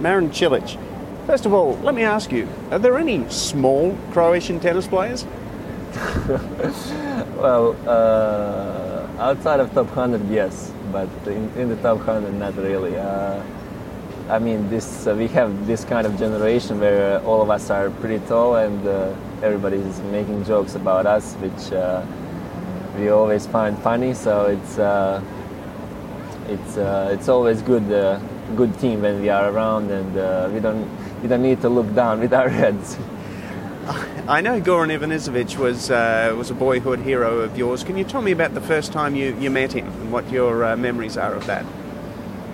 Marin Cilic. First of all, let me ask you: Are there any small Croatian tennis players? well, uh, outside of top 100, yes, but in, in the top 100, not really. Uh, I mean, this uh, we have this kind of generation where all of us are pretty tall, and uh, everybody is making jokes about us, which uh, we always find funny. So it's uh, it's it's always good good team when we are around, and we don't we don't need to look down with our heads. I know Goran Ivanisevic was uh, was a boyhood hero of yours. Can you tell me about the first time you, you met him and what your uh, memories are of that?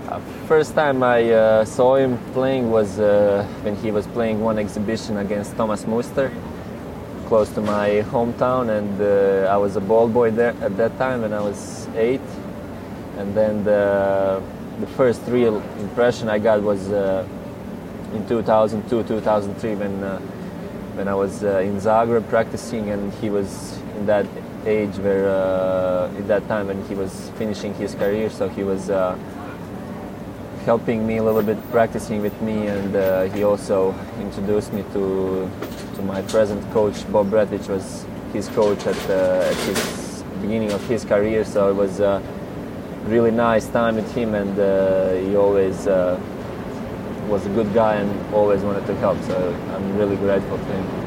Uh, first time I uh, saw him playing was uh, when he was playing one exhibition against Thomas Muster, close to my hometown, and uh, I was a ball boy there at that time, when I was eight. And then the, the first real impression I got was in 2002, 2003 when when I was uh, in Zagreb practicing, and he was in that age where, uh, at that time when he was finishing his career, so he was uh, helping me a little bit, practicing with me, and uh, he also introduced me to to my present coach, Bob Brett, which was his coach at, uh, at his beginning of his career. So it was really nice time with him, and uh, he always was a good guy and always wanted to help. So I'm really grateful to him.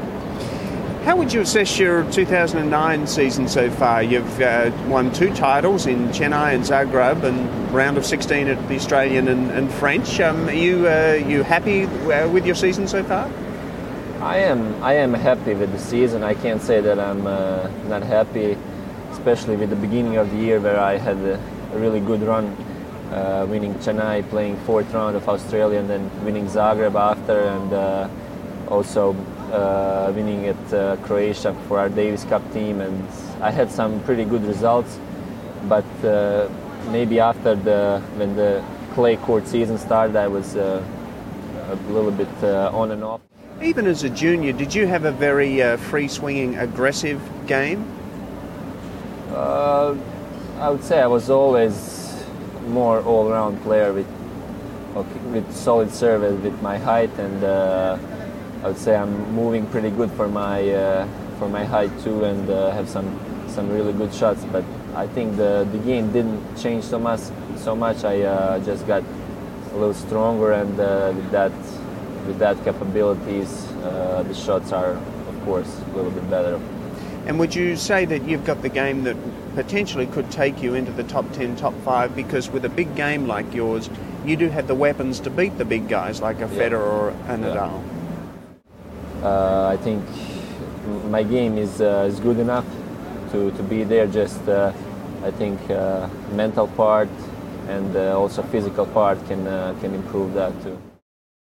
How would you assess your 2009 season so far? You've uh, won two titles in Chennai and Zagreb, and round of 16 at the Australian and, and French. Um, are you uh, you happy uh, with your season so far? I am. I am happy with the season. I can't say that I'm uh, not happy, especially with the beginning of the year where I had really good run uh, winning Chennai, playing fourth round of Australia, and then winning Zagreb after, and uh, also uh, winning at uh, Croatia for our Davis Cup team. And I had some pretty good results, but uh, maybe after the when the clay court season started, I was uh, a little bit on and off. Even as a junior, did you have a very free swinging, aggressive game? I would say I was always more all-round player with okay, with solid service, with my height, and uh, I would say I'm moving pretty good for my uh, for my height too, and uh, have some some really good shots. But I think the the game didn't change so much. So much. I uh, just got a little stronger, and uh, with that with that capabilities, uh, the shots are of course a little bit better. And would you say that you've got the game that potentially could take you into the top 10, top 5? Because with a big game like yours, you do have the weapons to beat the big guys like a yeah. Federer or a Nadal. Yeah. Uh, I think my game is, uh, is good enough to, to be there. Just uh, I think uh, mental part and uh, also physical part can, uh, can improve that too.